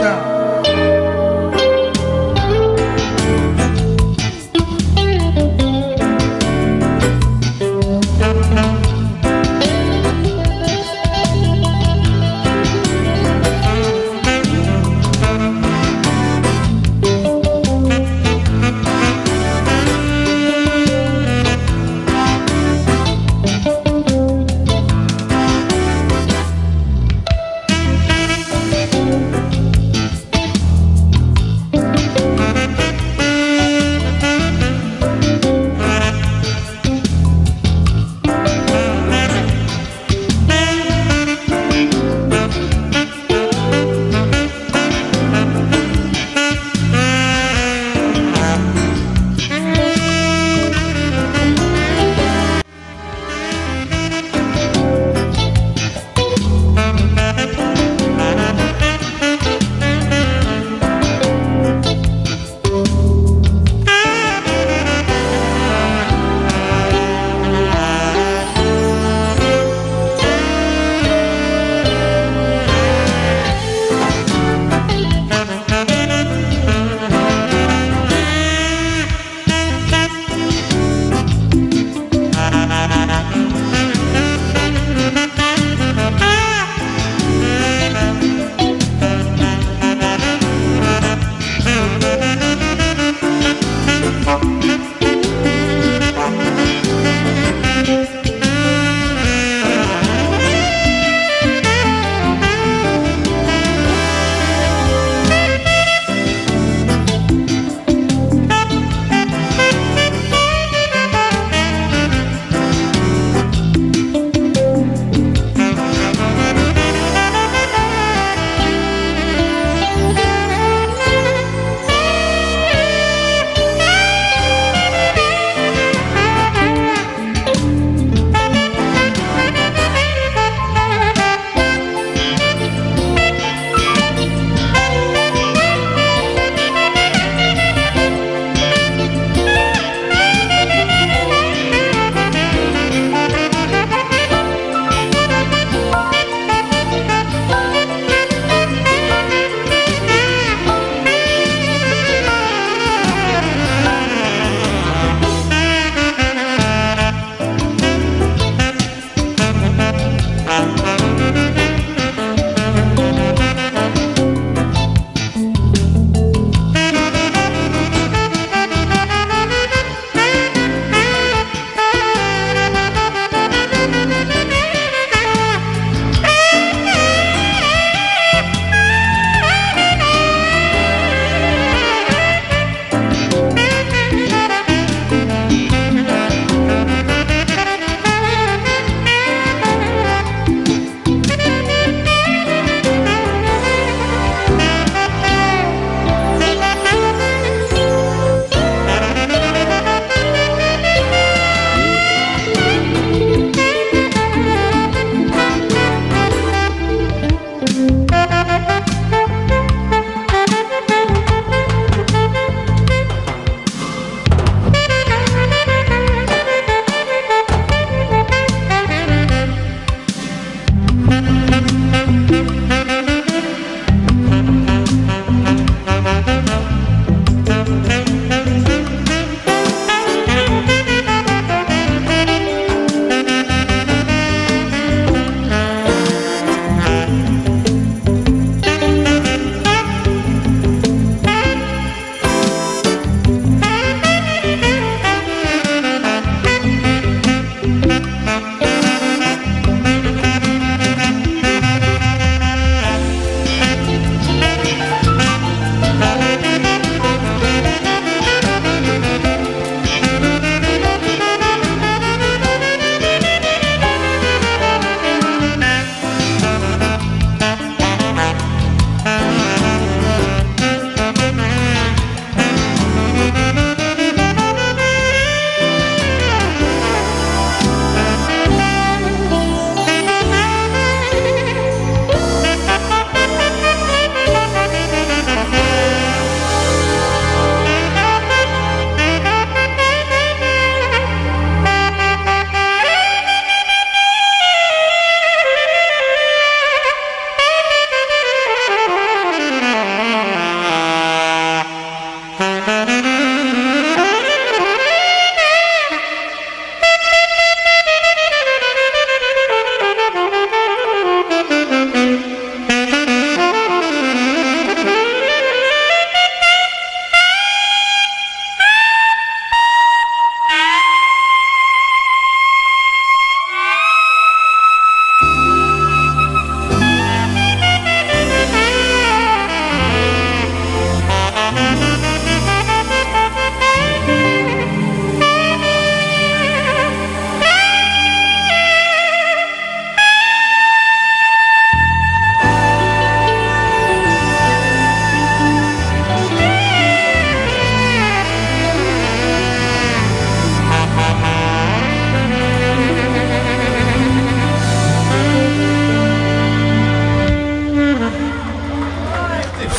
God.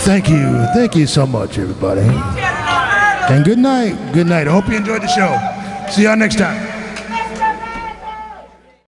Thank you. Thank you so much, everybody. And good night. Good night. I hope you enjoyed the show. See y'all next time.